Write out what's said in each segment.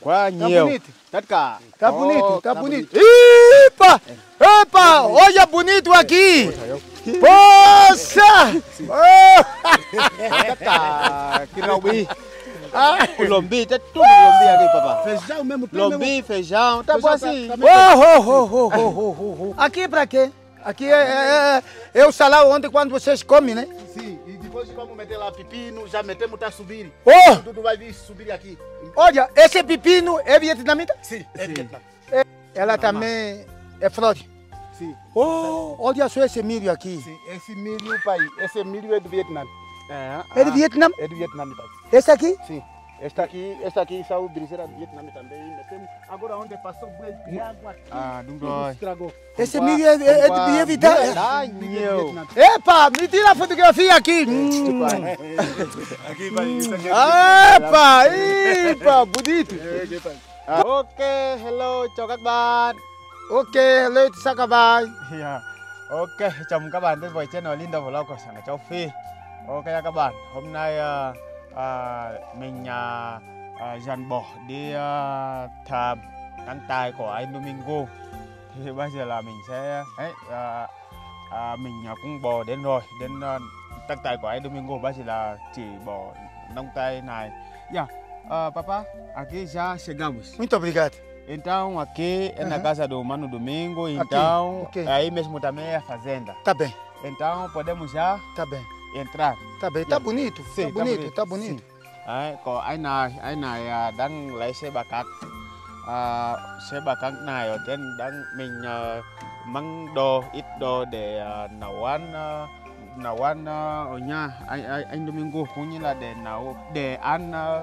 quá Tá bonito? tất cả Tá Có- bonito, tá bonito. Epa! Epa! Olha bonito aqui! Poxa! Oh! tất cả cái rau bi Ah! lồm bi tất tudo lồm bi aqui papá Feijão mesmo, tem lồm mesmo. bi feijão tá bom assim tá- Oh, oh, oh, oh, oh, oh, oh. Aqui pra quê? Aqui é, é, é, é o salário onde quando vocês comem, né? Sim, e depois vamos meter lá pepino, já metemos tá subir. Oh! Tudo vai vir subir aqui. Olha, esse pepino é vietnamita? Sim, é Vietnã. Ela também é flor. Sim, Oh, olha só esse milho aqui. sim. Esse milho, pai, esse milho é do Vietnã. é, É de Vietnã? É do Vietnã, pai. Esse aqui? Sim. Esta aqui, esta aqui saiu briseira do Vietnã também. Metemos. Agora onde passou bué de água aqui. à đúng rồi Estragou. Esse milho é, é, é de nhiều Epa, me tira a fotografia aqui. Hum. Aqui, aqui Epa, epa, bonito. ok hello chào các bạn Ok, leite sacabay. Yeah. Ok, chào mừng các bạn đến với channel Linda Vlog của Sảng Châu Phi. Ok các bạn, hôm nay à, à, mình à, à, dàn bỏ đi à, thăm đăng tài của anh Domingo. Thì bây giờ là mình sẽ ấy, à, à, mình cũng bò đến rồi, đến à, đăng tài của anh Domingo. Bây giờ là chỉ bỏ nông tay này. Yeah. Ah, papa, aqui já chegamos. Muito obrigado. Então aqui é na Aham. casa do Mano Domingo, então ok. aí mesmo também é a fazenda. Tá bem, Então podemos já tá bem. Entrar. Tá bem, tá bonito. Sim, tá bonito, tá bonito. Đấy, có anh này, anh này à, đang lấy xe bà cát. À, xe bà cát này ở trên đang mình à, mang đồ, ít đồ để à, nấu ăn à, nấu ăn à, ở nhà anh, anh anh Domingo cũng như là để nấu để ăn à,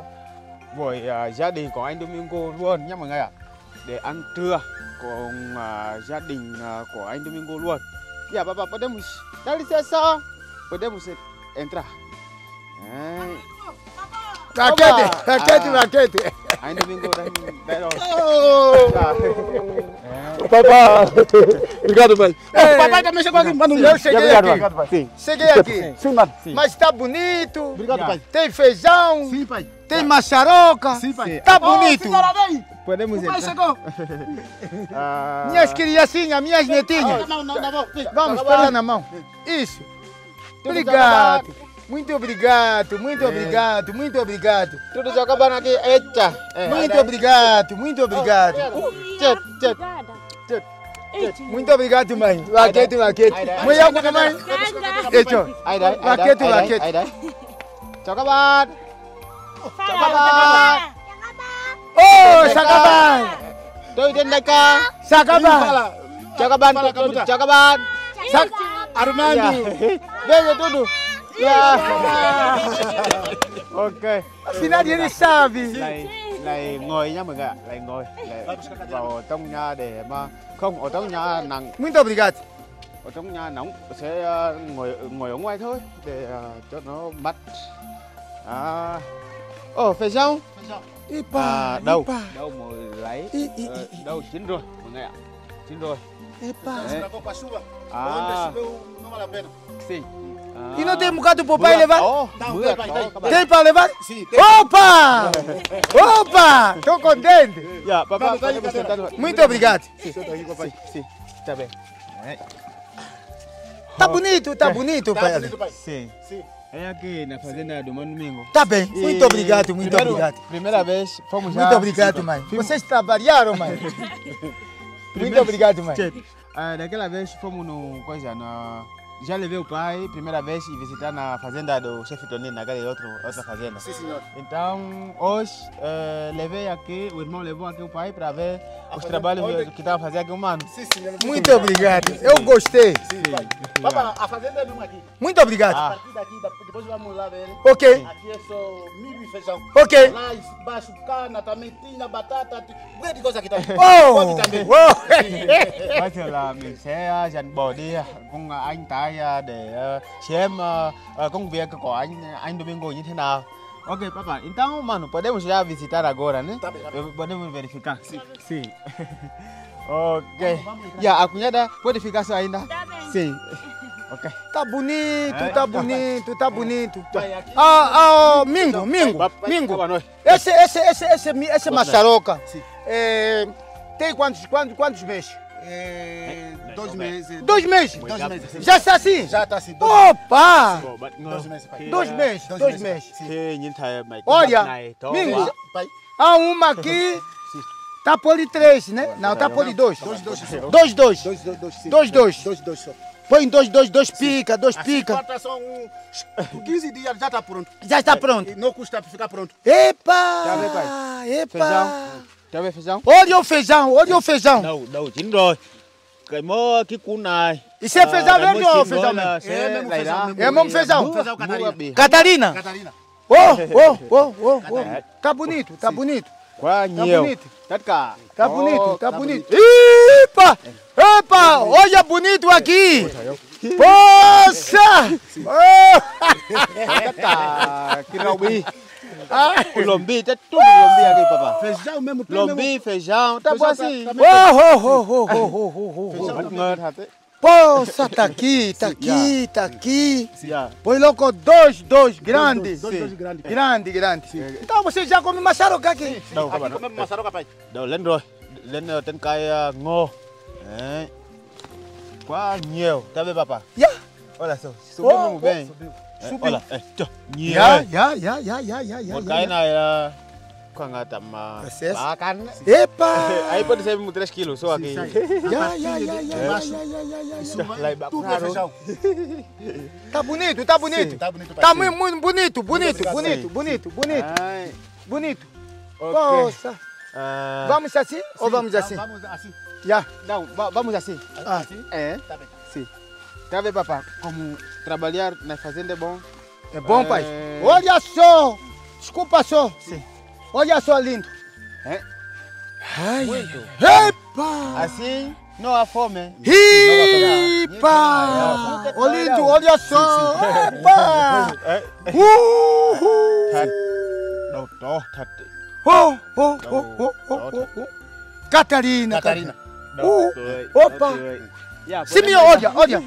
với à, gia đình của anh Domingo luôn nhé mọi người ạ. Để ăn trưa cùng à, gia đình à, của anh Domingo luôn. Ya, Papa, podemos dar licença. Podemos entrar. Raquete, raquete, Ah. raquete. Đây rồi. Oh! Dạ. Papá. Obrigado, pai. Ei, Papai também chegou aqui. Manda um Eu cheguei aqui. Obrigado, pai. Sim. Cheguei aqui. Sim, mano. Mas tá bonito. Obrigado, pai. Tem feijão, Sim, pai. tem maçaroca. Sim, pai. Tá bonito. senhora, vem. Podemos O pai entrar. chegou. Minhas criancinhas, minhas netinhas. Não, não, não, não. Vamos, pega na mão. Isso. Obrigado. Muito obrigado, muito obrigado, muito obrigado. tudo cho các bạn aqui. Eita. É, Muito obrigado, muito obrigado. Chết, chết. Obrigada. Eita. Muito obrigado, mãe. Raquete, raquete. Mulher com a mãe. Eita. Ai đấy, ai đấy, Raquete, ai đấy, raquete. ai đấy. Chào các bạn. Fala, các bạn. Oh, Sacabá. Tôi đến đây ca. Sacabá. Fala. Chào Armando. Giờ tudo. Ok. Afinal, ele sabe. Này, này ngồi nhá mọi người ạ. Này ngồi. Này, vào trong nhà để mà không ở trong nhà nặng Muito obrigado. ở trong nhà nóng sẽ ờ, ngồi ngồi ở ngoài thôi để ờ, cho nó mát à ồ phải không Epa, à, đâu epa. đâu mà lấy I, i, Ờ, i, đâu chín rồi mọi người ạ chín rồi epa. Estragou com a chuva. à Onde não vale a pena. sim E não tem um bocado pro pai levar? Mưa đây, có đây, các bạn Tem para levar? Sim, tem. Opa! Opa! Tô contente. dạ papa Vamos, đây. rồi Muito obrigado. Papai. sim tá bem Đấy. Tá bonito, tá bonito, Tá pai. bonito, pai. sim Sim. é aqui na fazenda do Mano Tá bem. Muito E obrigado, muito primeiro- obrigado. primeira vez fomos já Muito obrigado, mãe. Vocês trabalharam, mãe. Muito obrigado, mãe. Ah, daquela vez fomos no coisa na já levei o pai primeira vez e visitar na fazenda do chefe Toninho naquela outra outra fazenda. Sim, senhor. Então hoje eh, levei aqui o irmão levou aqui o pai para ver os fazenda- trabalhos onde- que estava fazendo aqui o mano. Sim, senhor. Muito obrigado. Eu gostei. Sim, pai. Papai, a fazenda é mesmo aqui. Muito obrigado. A Ah. partir daqui, da- depois vamos lá ver. Ok, Aqui é só milho e feijão. ok. Lá embaixo, cana também, tinha batata, tem bué de coisa aqui também. Oh! Pode também. oh. Bây giờ là mình sẽ dành bò đi cùng anh Tài à, để xem công việc của anh anh Domingo như thế nào. Ok, papa. Então, mano, podemos já visitar agora, né? Tá bem, tá bem. Podemos verificar. Sim. Sim. ok. Ya, a cunhada pode ficar só ainda? Tá bem. Sim. ok Tá bonito, É, tá tá. bonito, tá bonito. Ah, ah, oh, Mingo, Mingo, Mingo. boa noite. Esse, esse, esse, esse, esse, esse maçaroca Sim. é, tem quantos, quantos, quantos meses? É, dois meses. Dois meses. Dois meses. Já está assim? Já está assim. Dois, Opa! Dois meses, pai. Dois à, meses, dois meses. cái Olha, này to Mingo. Há uma aqui, tá poli três, né? Não, tá poli dois. Dois, dois. Dois, dois. Dois, dois, dois. Dois, dois. Dois, dois só. Põe dois, dois, dois pica, dois Assim, pica. falta só um... 15 dias já está pronto. Já está pronto. E não custa ficar pronto. Epa! Tá. Epa! Cho về feijão. Olha o feijão, olha o feijão. Đầu, đầu chín rồi. Cái mơ cái cú này. Isso é à, feijão cái verde mơ ou feijão là mesmo? É mesmo feijão. É mesmo feijão. Catarina. Catarina. Catarina. Oh, oh, oh, oh, oh. Catarina. Tá bonito, tá bonito. Quá Tá bonito. Tất cả. Tá bonito, tá tá bonito. Epa! Epa! Olha bonito aqui! Poxa! Oh! Tất cả cái rau bi. Ah! O lombi, tá tudo lombi aqui, papá. Feijão mesmo. tem Lombi, feijão, tá bom assim. tá- Oh, oh, oh, oh, oh, oh, oh, oh. Poxa, tá aqui, tá aqui, tá aqui. Dạ. Põe logo dois, dois, grande. Dois, dois grandes. Grande, grande. Então você já come maçaroca aqui. Các Aqui comemos maçaroca, pai. Lên ờ, trên cây ờ, ngô. Đấy. Quá nhiều. Tá vendo, papá? Yeah. Olha só, subiu Oh, muito bem. Subiu. É, tchô, nhiều. Ya, ya, ya, ya, ya, ya, ya. Một ya, cái ya. này ờ, khoảng ờ, tầm ờ, Esse- ba cân. Epa! Aí pode ser um 3 quilos só aqui. Ya, ya, ya, ya, ya, ya, ya, ya, Isso vai- é. Tá bonito, tá bonito. Tá bonito. Tá muito, muito bonito, bonito, bonito, bonito, bonito, bonito. Poxa. Vamos assim ou vamos assim? Vamos assim. Já. Não, va- vamos assim. Ah. É. Tá bem. Sim. Tá vendo, papá? Como trabalhar na fazenda é bom. É bom, pai? É. Olha só. Desculpa só. Sim. Olha só, lindo. É. Ai, Muito. Epa! Assim não há fome. Epa! Ô, lindo, olha só. Epa! É. Uhul! Thật. Oh, oh, oh, oh, oh, oh, oh. Catarina, Catarina. Đầu Uh, opa. Dạ, Simeão, olha,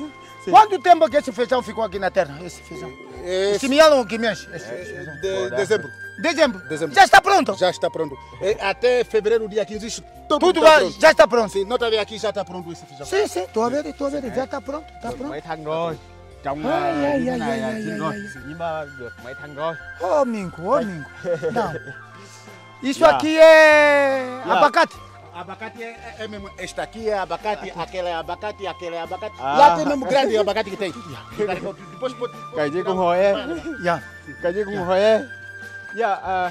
olha. Quanto tempo que esse feijão ficou aqui na terra? Esse feijão. Esse Simeão que mexe? Esse esse feijão. de dezembro. Dezembro. Dezembro. Já está pronto? Já está pronto. É, Até fevereiro, dia 15, isso tudo, Tudo está vai, pronto. já está pronto. Sim, nota ver aqui, já está pronto esse feijão. Sim, sim, estou a ver, estou a ver. Já está pronto, está pronto. mấy rồi. Trong Ai, à, ai, như thế ai, này ai, là ai, chín ai, rồi. ai. Nhưng mà được mấy thằng rồi. Ô, Mingo, ô, Mingo. Não. Isso aqui é abacate. Abacate é, é mesmo. Esta aqui é abacate, aquela é abacate, aquela é abacate. Ah. Lá tem mesmo grande abacate que tem. Depois pode. Em. Já. Cái gì cũng hỏi em. Dạ, à,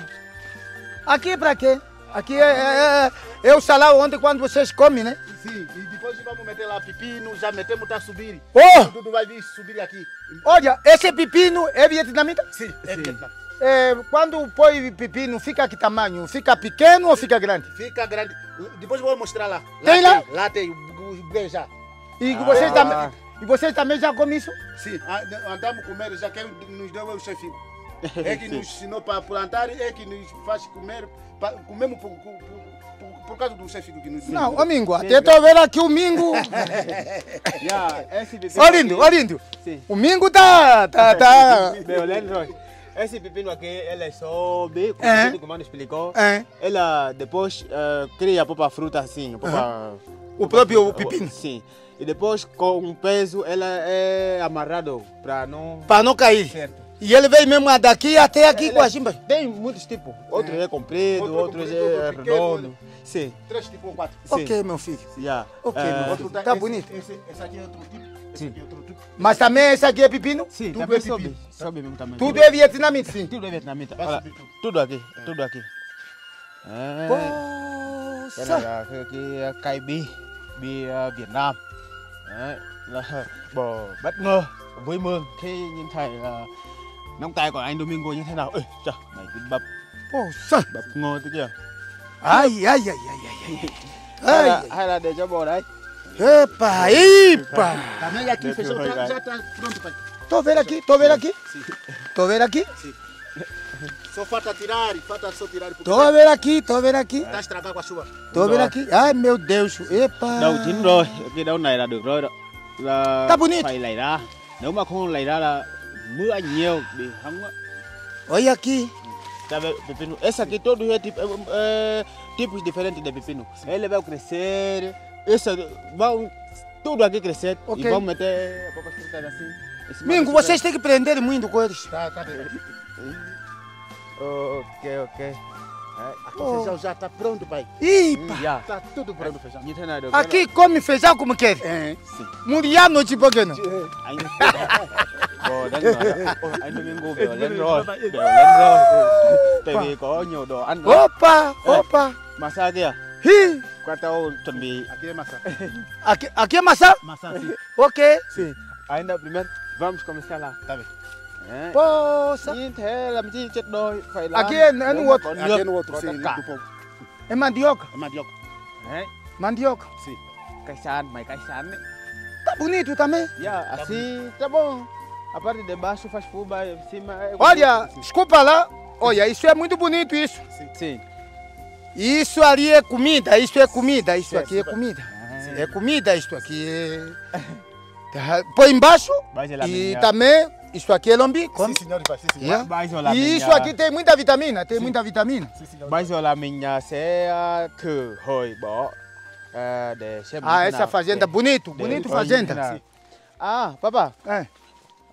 Aqui para quê? Aqui é, é, é, é o salário onde quando vocês comem, né? Sim, e depois vamos meter lá pepino, já metemos tá subir. Oh, Tudo vai vir subir aqui. olha, esse pepino é vietnamita? Sim, é Vietnã. É, quando põe pepino, fica que tamanho? Fica pequeno ou fica grande? Fica grande. Depois vou mostrar lá. Tem lá? Tem, lá tem o o beija. E Ah. vocês também, e vocês também já comem isso? Sim, a- andamos comer, já quem nos deu é o chefe. É que nos ensinou para plantar, é que nos faz comer. Comemos por, por, por, por causa do chefe que nos Não, ô Mingo, até estou vendo aqui o Mingo. pepino Ó lindo, ó lindo. O Mingo tá, tá, tá. Meu lên rồi. Esse pepino aqui, ele sobe, como É. o comando explicou. É, Ela depois eh, cria a própria fruta assim, a própria... o próprio pepino. Sim. E depois, com um peso, ela é amarrado para não... Para não cair. Certo. E ele veio mesmo daqui até aqui com a chimba. Tem muitos tipos. Outros é comprido, Outro outros comprido, é outro pequeno. redondo. Sim. Três tipo quatro. Sim. Ok, meu filho. Yeah. Ok, Eh, meu Outro Tá esse- bonito. Esse, esse aqui é outro tipo. Esse Sim. aqui é outro tipo. Mas também esse aqui é pepino? Sim, Tudo também é sobe. pepino. Sobe mesmo também. Tudo é vietnamita. Sim, tudo é vietnamita. Olha, tudo. tudo aqui, tudo aqui. É. Cái Poxa. cái, cái cây bi, bi ờ, Việt Nam. Đấy, là bò bất ngờ, vui mừng khi nhìn thấy là nắm tay của anh Domingo như thế nào. Ê, trời, mày cứ bập, Poxa. bập ngô thế kìa. Ai, ai, ai, ai, ai, ai. Ai, là để cho bò đấy. epa, epa. Também aqui, Deve feijão ser já, está pronto, pai. Tô vendo aqui, tô vendo aqui. Sim. Tô vendo aqui. Só falta tirar, falta só tirar. Tô vendo aqui, tô vendo aqui. Está estragado com a chuva. Tô vendo aqui. Ai, meu Deus. Epa. Đầu chín rồi, cái đầu này là được rồi đó. Là Ta bonito. phải lấy ra. nếu mà không lấy ra là mưa nhiều bị hóng á Olha aqui. Tá vendo, pepino? Esse aqui todo é tipo, é, tipos diferentes de pepino. Ele vai crescer, esse vão tudo aqui crescer Ok. e vão meter frutas assim. Mingo, vocês têm que prender muito com eles. Tá, tá bem. Ok, ok. Aqui o feijão já está pronto, pai. Ipa. Já. Está tudo pronto feijão. Được. Aqui come feijão como quer. É. Muriano tipo que não. Anh Bồ đánh rồi. Ôi, anh Domingo biểu lên rồi. Biểu lên rồi. Tại vì có nhiều đồ ăn rồi. Opa, opa. Mà sao kìa? Hi. Qua tao chuẩn bị. Aqui é maçã. Aqui, aqui é maçã? Maçã, sim. Ok. Sim. Ainda primeiro. Vamos começar lá. Tá bem. Đấy. Poxa. Như thế làm chi chết đôi phải làm Aqui é- é nếu no mà outro. có Aqui é nước no outro, có sim, tất cả do povo. É mandioca. É mandioca. đấy Mandioca. Sim. cây sán mày cây sán đấy Tá bonito também. yeah assim tá bom a parte de baixo faz fuba em cima é Olha, desculpa lá. Olha, isso é muito bonito isso. sim Isso ali é comida, isso é comida, isso Sim, aqui é sim. comida. Ah. É comida, isso aqui é. Põe embaixo e também isso aqui é lombico. Sim, senhor. Sim, senhor. Yeah. E isso aqui tem muita vitamina, tem muita vitamina. Sim, sẽ à, thử hồi bỏ à, để xem như Ah, essa fazenda, bonito, bonito fazenda. ah papa É.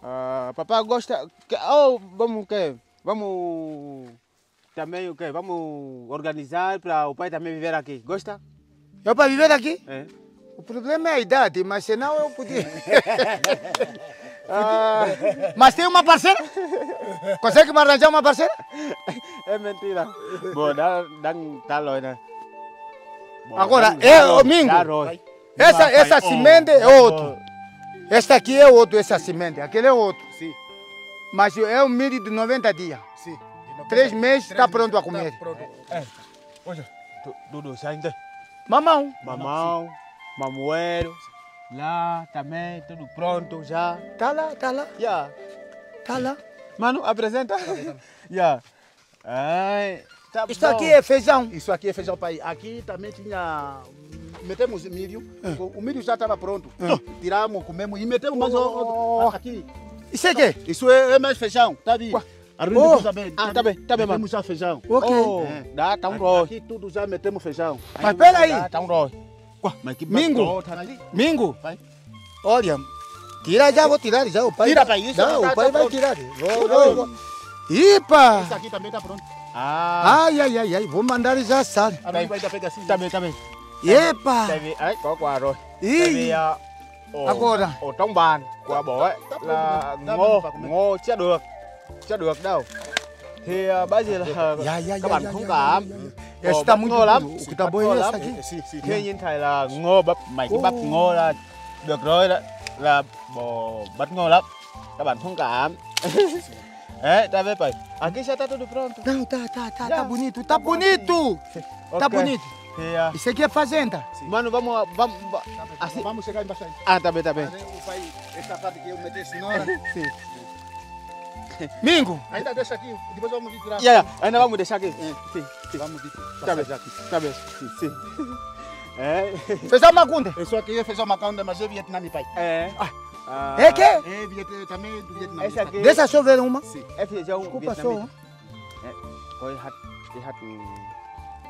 Ah, papá gosta. Oh, vamos o quê? Vamos também o quê? Vamos organizar para o pai também viver aqui. Gosta? Eu para viver aqui, É. o problema é a idade, mas senão eu podia. Ah, mas tem uma parceira? Consegue me arranjar uma parceira? É mentira. Bom, dá, dá um talo né? Bom, Agora, é dá o rồi, Mingo. dá rồi. Essa, essa semente é outro. Esta aqui é outro, essa semente. Aquele é outro. Sim, Mas é um milho de 90 dias. sim. E não- Três meses está pronto a tá comer. pronto. Tu- Tudo xanh đây. Mamão. Mamão, mamoeiro. Lá também, tudo pronto já. Tá lá, tá lá, Yeah. tá lá. Mano, apresenta. yeah. Ai, tá Isso bom. aqui é feijão. Isso aqui é feijão, pai. Aqui também tinha. Metemos milho. O milho já estava pronto. Tiramos, comemos e metemos mais outro- outro. Aqui. Isso aqui. Isso é, é mais feijão, tá vendo? Arruindo Oh. também. Ah, tá bem, tá bem, mano. Metemos já feijão. Ok. Oh, É. đã đóng Aqui- rồi. Aqui tudo já metemos feijão. Mas peraí, Đã đóng rồi. Wow, mày cái Mingo. Mingo. Vai. Olha, tira já, vou tirar já. O pai, Tira, pai, isso Não, tá- o pai tá vai pronto. tirar. Vou, vou, vou. Ipa! Isso aqui também tá pronto. À, Ai, ai, ai, ai, vou mandar já assar. A mãe vai dar pegar assim. tá bem, tá bem. Epa! Tại vì ấy có quà rồi. Tại vì Ih, à, ở, Agora. ở trong bàn quả bổ ấy là ngô, ngô chưa được, chưa được đâu. Thì à, bây giờ là Ya, ya, các ya, bạn ya, thông ya, cảm. ya, ya. Ồ, Esse tá bất muito ngờ lắm. duro. O que tá Bất bom ngờ é lắm. esse aqui. Sim, sim. Khi nhìn thấy là ngô bắp, mày cái bắp Ồ. ngô là được rồi đấy. Là bò bất ngờ lắm. Các bạn thông cảm. Đấy, tá vendo, pai? Aqui já tá tudo pronto. Não, tá, tá, tá, Já. tá bonito, tá bonito. Tá bonito. À, Isso aqui é fazenda. mano, vamos, vamos, assim. Vamos chegar embaixo aí. Ah, tá bem, tá bem. O pai, essa parte que eu meti cenoura. Sim. Mingo, Ainda deixa aqui, depois vamos vir tirar. Dạ, dạ, ainda vamos deixar aqui. É. Sim, sim. Vamos vir. Tá bem, aqui. tá bem. Sim, sim. É, feijão macunde. Isso aqui é feijão macanda, mas é Vietnã, pai. é. Ah, É que? É Vietnã, também do aqui Deixa só ver uma. Sim. é feijão Desculpa só. Nam. Coi hạt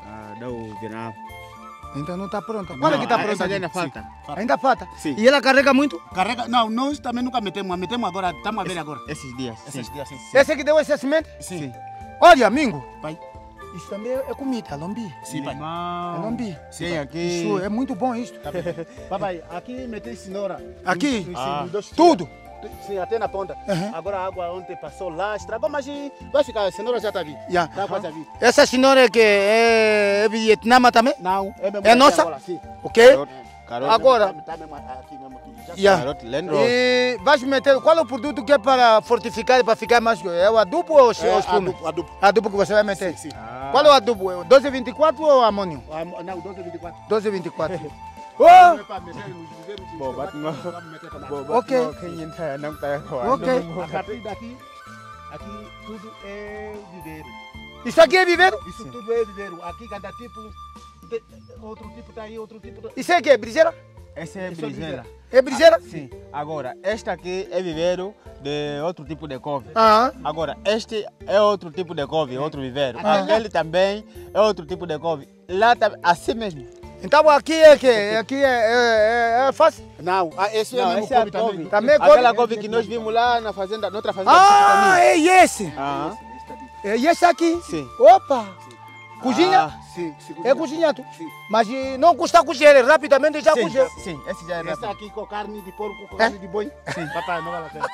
à, đầu Việt Nam. Ainda não tá pronta. Olha que tá pronta. Essa ainda falta. Ainda falta. Sim. E ela carrega muito? Carrega. Não, nós também nunca metemos, metemos agora, estamos a ver agora. Esses dias. Sim. Esses dias, sim. Esse que deu esse semente? Sim. Olha, Mingo. Pai. Isso também é comida, lombi. Sim, pai. É lombi. Tem aqui. Isso é muito bom isso. Tá. Papai, aqui metei cenoura. Aqui? Em- em- Ah. Tudo. Sim, até na ponta. Uhum. Agora a água ontem passou lá, estragou, mas vai ficar, a cenoura já está vindo. Já. Tá quase a vir. Essa senhora que é, é Vietnã também? Não, é mesmo. É nossa? Agora, sim. Ok? Carote. Carote. Agora. Tá, tá mesmo aqui mesmo. Já Já. Carote. E vais meter, qual é o produto que é para fortificar, para ficar mais... É o adubo ou o É, ou espuma? adubo, adubo. Adubo que você vai meter. Sim, sim. Ah. Qual é o adubo? É o 1224 ou amônio? Ah, Não, 12, 24. 1224. Não oh! é Bom, bate não. Ok. của anh Ok. A partir daqui, aqui tudo é viveiro. Isso aqui é viveiro? Isso tudo é viveiro. Aqui cada tipo, outro tipo está aí, outro tipo. tá- Isso é que? Briseira? Essa é Essa é berinjela. É brinjela? Sim. Agora, esta aqui é viveiro de outro tipo de couve. Ah, Agora, este é outro tipo de couve, outro viveiro. Ah. Aquele também é outro tipo de couve. Lá também, assim mesmo. então aqui é que? Aqui é, é, é, é fácil? Não, ah, esse é Não, mesmo esse é a couve também. couve. Também é Aquela couve? couve que nós vimos lá na fazenda, noutra fazenda. Ah, é esse. Ah, É esse aqui? sim. Opa! Cozinha? Ah, Sim, sim, É cozinhado. Sim. Mas eh, não custa cozinhar, rapidamente já sim, cozinha. sim, esse já é Essa rápido. aqui com carne de porco, É? com carne de boi. Sim. Papai, não vale a pena.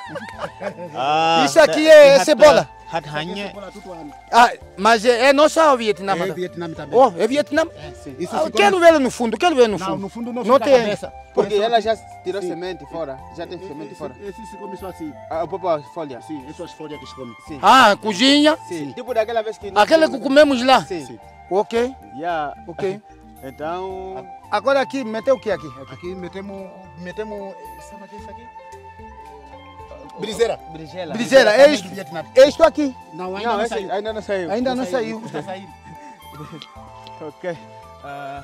Ah, Isso aqui é hat- cebola. Tudo ano. Ah, mas é, é nossa ou Vietnã? É? Vietnã também. Oh, é Vietnã? Sim. Isso Ah, quero ver no fundo, quero ver no Não, fundo. no fundo não, Não tem. cabeça. Porque Esse ela já tirou Sim. semente fora. Já tem semente Esse, fora. esse se come só assim. Ah, o papo folha. Sim, essas folhas que se come. Sim. Ah, cozinha. Sim. Tipo daquela vez que. Aquela que comemos lá. Sim. Sim. Ok, Yeah. ok. Então. Agora aqui, meteu o que aqui? Aqui metemos. metemos sabe o que é isso aqui? Briseira. Brinjela, é isto. É aqui. Não, ainda Não, não, saiu. ainda não saiu. Ainda não saiu. Está saindo. Ok. Ah,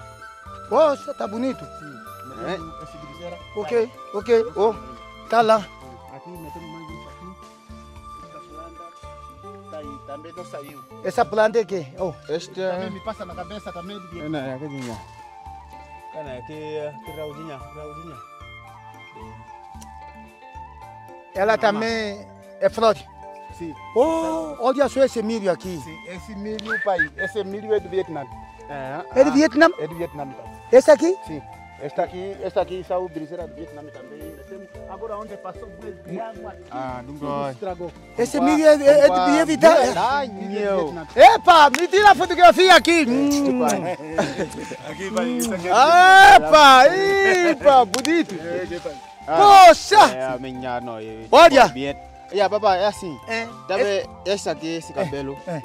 Poxa, tá bonito. é. Esse briseira. Ok, ok. Oh, tá lá. Aqui metemos mais isso aqui. Essa planta. Tá aí, também não saiu. Essa planta é que? Oh, Este Também é. me passa na cabeça também de Vietnã. Não, é aqui. Cara. Que. Raudinha. Ela também é flor. Sim. Oh, olha só esse milho aqui. Sim, esse milho, pai, esse milho é do Vietnã. É. É de Vietnã? É do Vietnã, pai. Esse aqui? Sim. Esta aqui, esta aqui saiu briseira do Vietnã também. Agora onde passou de água, Ah, não gosto. estragou. Esse milho é, é, é de Vietnã. Daño. Epa, me tira a fotografia aqui. Hum. Aqui vai, isso aqui Epa, epa, bonito. É Poxa! a. Olha. Yeah, papai, é assim. É, Sabe, esse aqui, esse cabelo, é.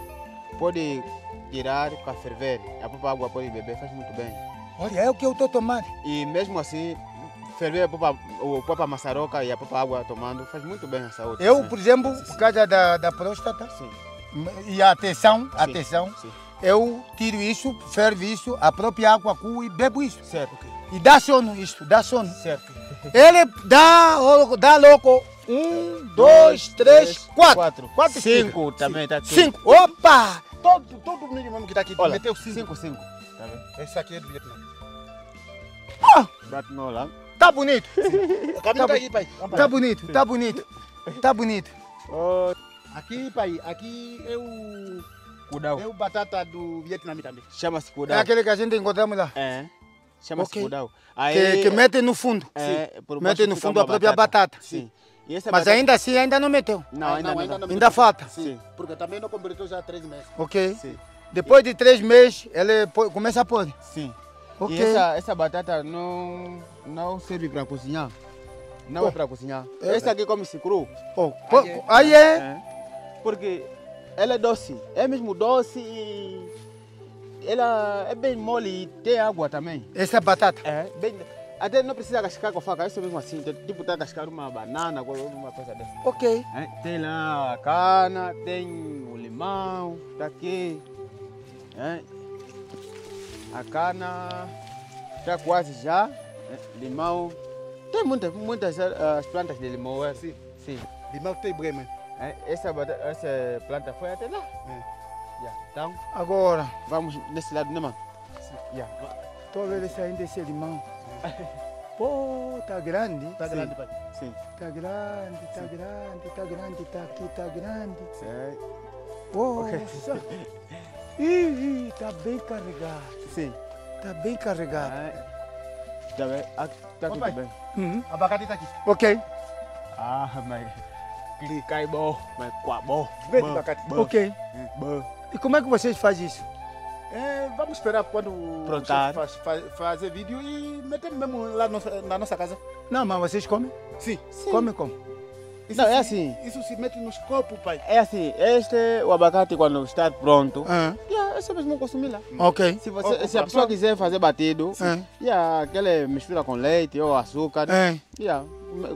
pode tirar para ferver. A própria água pode beber, faz muito bem. Olha, é o que eu estou tomando. E mesmo assim, ferver a própria, o própria maçaroca e a própria água tomando faz muito bem à saúde. Eu, Sim. por exemplo, por causa da, da próstata, Sim, e atenção, atenção, sim. eu tiro isso, fervo isso, a própria água cu e bebo isso. Certo. E dá sono isso, dá sono. Certo. Ele dá, dá louco. Um, dois, três, quatro. Quatro. Quatro Cinco também tá aqui. Cinco. Opa! Todo, todo mesmo que está aqui, Olha, meteu cinco. cinco, cinco. Tá vendo? Esse aqui é do Vietnã. Bate no lá. Tá bonito, Caminho Tá daqui, pai. Tá bonito, tá bonito. Tá bonito. Oh, Aqui, pai, aqui é o, Kudau. é o batata do Vietnã também. Chama-se É Kudau. aquele que a gente encontramos lá. É. Chama-se Ok. Kudau. Que, Aí, que mete no fundo. é, por Mete baixo no fundo a própria batata. Sim. E essa Mas batata- ainda assim, ainda não meteu. Não, Ah, ainda não. não Ainda falta. Sim. Porque também não completou já três meses. Ok? Sim. Depois de três meses, ele começa a pôr. Sim. Ok. E essa, essa batata não, não serve para cozinhar. Não Oh. é para cozinhar. É. Essa aqui come-se cru. Oh, pô, aí é. É. Porque ela é doce. É mesmo doce e ela é bem mole e tem água também. Essa é batata. É. Bem, até não precisa cascar com a faca, isso mesmo assim. Tipo, tá cascar uma banana ou uma coisa dessa. Ok. É, Tem lá a cana, tem o limão, tá aqui. É. A cana está quase já. é, Limão. Tem muitas, muitas ah, as plantas de limão. É. Sim. Sim. Limão tem brema. É, essa, essa planta foi até lá. Já. Então, Agora, vamos nesse lado, né, mano? Já. estou vendo esse ainda esse limão. Pô, tá grande. Tá Sim. grande, pai. Sim. Tá grande, tá grande, tá grande, tá aqui, tá grande. É, Poxa. Ih, ih, tá bem carregado. Sim. Tá bem carregado. É. Tá bem? Ah, tá tudo bem. Uhum. Abacate tá aqui. Ok, Ah, mas. Que cai bom, mas quá bom. Vem Bom, abacate. ok. bom. E como é que vocês fazem isso? É, vamos esperar quando o Prontar. faz, faz, fazer vídeo e meter mesmo lá nossa- na nossa casa. Não, mas vocês comem? Sim. Comem como? Isso Não, é assim. Isso se mete nos copos, pai. É assim, este, o abacate quando está pronto, Ah, yeah, é só mesmo consumir lá. ok. Se, você, Ou se a comprar pessoa quiser fazer batido, É. yeah, aquela mistura com leite ou açúcar, É. yeah,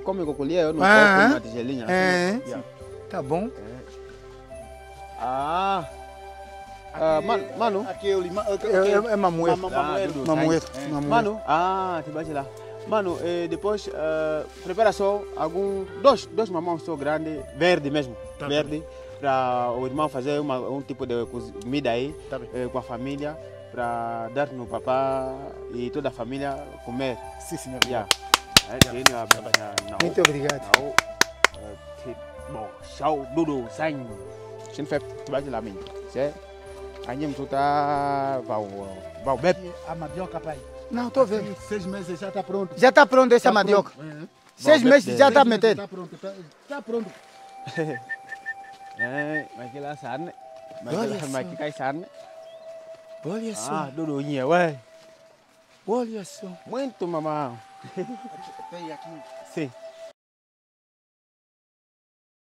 come com colher ou no Ah, copo, uma tigelinha. assim. É. Yeah. Tá bom. Ah, Ah, mano, é o limão. É, é, é. Dudu. Mano, ah, te bate lá. Mano, eh, depois eh, prepara só algum, dois, dois mamões só grande, verde mesmo, Tá verde, para o irmão fazer uma, um tipo de comida aí Tá eh, com a família, para dar no papá e toda a família comer. Sim, senhor. Yeah. Na- Muito obrigado. sâu đu đủ xanh xin phép bác là mình sẽ anh em chúng ta vào vào bếp A mandioca, pai. Não, tô vendo. Seis meses já está pronto. Já está pronto essa mandioca. É. Seis Bom, meses já está Seis meses metendo. Está pronto. Está tá pronto. Mấy cái lá sao? cái cây sắn đấy. Olha só, đu đủ nhiều ơi olha só. muito mamão Tem aqui. sim